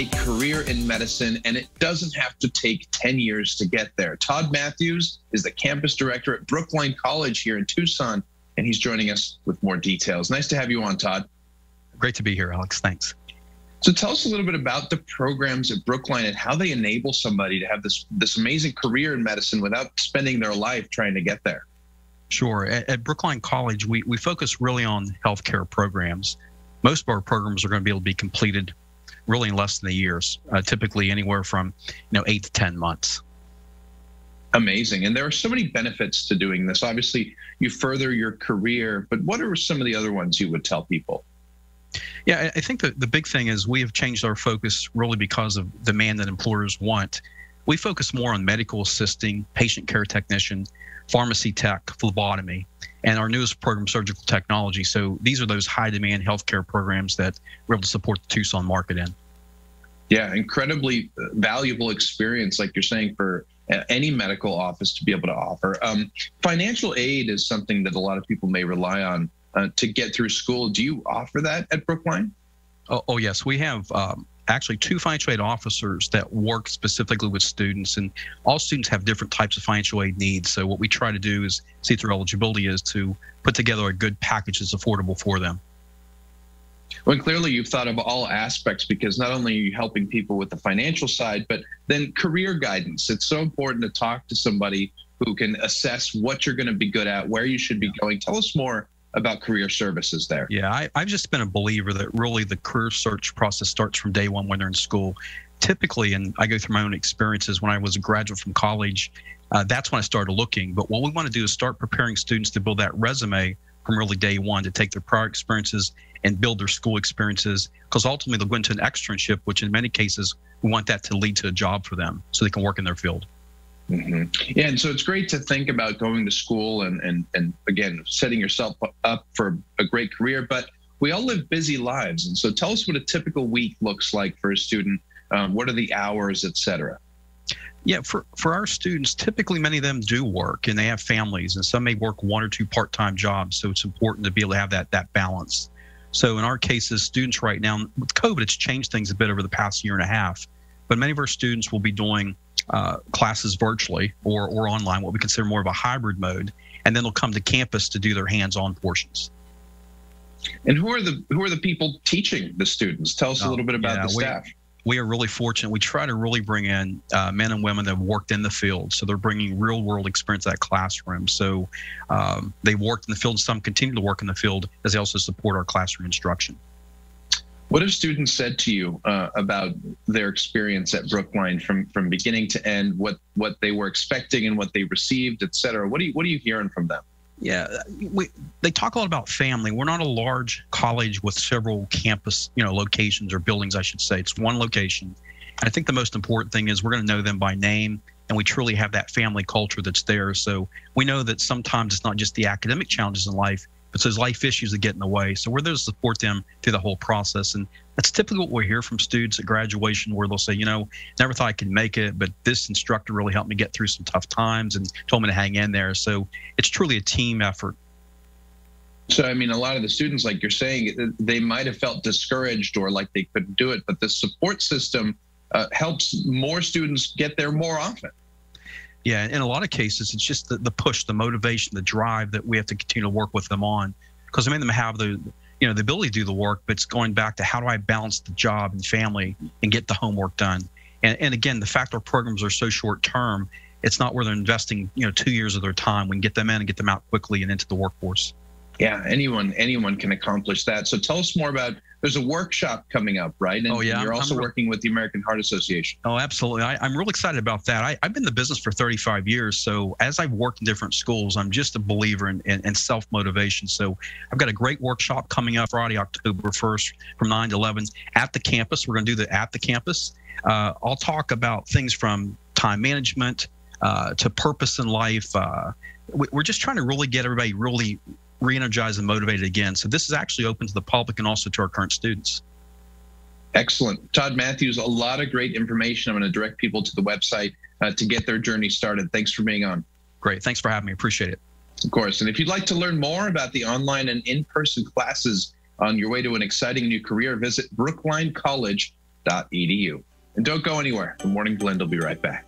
a career in medicine, and it doesn't have to take 10 years to get there. Todd Matthews is the campus director at Brookline College here in Tucson, and he's joining us with more details. Nice to have you on, Todd. Great to be here, Alex. Thanks. So tell us a little bit about the programs at Brookline and how they enable somebody to have this this amazing career in medicine without spending their life trying to get there. Sure. At, at Brookline College, we, we focus really on healthcare programs. Most of our programs are going to be able to be completed really in less than a year, uh, typically anywhere from you know eight to ten months. Amazing, and there are so many benefits to doing this. Obviously, you further your career, but what are some of the other ones you would tell people? Yeah, I think that the big thing is we have changed our focus really because of demand that employers want. We focus more on medical assisting, patient care technician, pharmacy tech, phlebotomy, and our newest program, surgical technology. So these are those high demand healthcare programs that we're able to support the Tucson market in. Yeah, incredibly valuable experience, like you're saying, for any medical office to be able to offer. Um, financial aid is something that a lot of people may rely on uh, to get through school. Do you offer that at Brookline? Oh, oh yes, we have um, actually two financial aid officers that work specifically with students, and all students have different types of financial aid needs. So what we try to do is see through eligibility is to put together a good package that's affordable for them. Well, clearly you've thought of all aspects because not only are you helping people with the financial side, but then career guidance. It's so important to talk to somebody who can assess what you're going to be good at, where you should be going. Tell us more about career services there. Yeah, I, I've just been a believer that really the career search process starts from day one when they're in school. Typically, and I go through my own experiences when I was a graduate from college, uh, that's when I started looking. But what we want to do is start preparing students to build that resume from really day one to take their prior experiences and build their school experiences because ultimately they'll go into an externship, which in many cases we want that to lead to a job for them so they can work in their field. Mm-hmm. Yeah, and so it's great to think about going to school and and and again setting yourself up for a great career. But we all live busy lives, and so tell us what a typical week looks like for a student. Um, what are the hours, et cetera? Yeah, for, for our students, typically many of them do work and they have families, and some may work one or two part time jobs. So it's important to be able to have that that balance. So in our cases, students right now with COVID, it's changed things a bit over the past year and a half. But many of our students will be doing uh, classes virtually or, or online, what we consider more of a hybrid mode, and then they'll come to campus to do their hands-on portions. And who are the who are the people teaching the students? Tell us oh, a little bit about yeah, the staff. We, we are really fortunate. We try to really bring in uh, men and women that have worked in the field, so they're bringing real world experience to that classroom. So um, they worked in the field. Some continue to work in the field as they also support our classroom instruction. What have students said to you uh, about their experience at Brookline from from beginning to end? What what they were expecting and what they received, et cetera? What are you what are you hearing from them? Yeah, we, they talk a lot about family. We're not a large college with several campus, you know, locations or buildings, I should say. It's one location. And I think the most important thing is we're going to know them by name, and we truly have that family culture that's there. So we know that sometimes it's not just the academic challenges in life, but those life issues that get in the way. So we're there to support them through the whole process. And that's typically what we hear from students at graduation, where they'll say, you know, never thought I could make it, but this instructor really helped me get through some tough times and told me to hang in there. So it's truly a team effort. So, I mean, a lot of the students, like you're saying, they might have felt discouraged or like they couldn't do it, but the support system uh, helps more students get there more often. Yeah, in a lot of cases, it's just the, the push, the motivation, the drive that we have to continue to work with them on. Because I mean, them have the you know the ability to do the work, but it's going back to how do I balance the job and family and get the homework done. And, and again, the fact our programs are so short term, it's not where they're investing you know two years of their time. We can get them in and get them out quickly and into the workforce. Yeah, anyone anyone can accomplish that. So tell us more about there's a workshop coming up, right? And oh, yeah. You're also working with the American Heart Association. Oh, absolutely. I, am really excited about that. I, have been in the business for 35 years. So as I've worked in different schools, I'm just a believer in, in, in self motivation. So I've got a great workshop coming up Friday, October 1st from 9 to 11 at the campus. We're going to do the at the campus. Uh, I'll talk about things from time management uh, to purpose in life. Uh, we're just trying to really get everybody really re-energized and motivated again. So this is actually open to the public and also to our current students. Excellent. Todd Matthews, a lot of great information. I'm going to direct people to the website uh, to get their journey started. Thanks for being on. Great. Thanks for having me. Appreciate it. Of course. And if you'd like to learn more about the online and in person classes on your way to an exciting new career, visit brooklinecollege.com And don't go anywhere. The Morning Blend will be right back.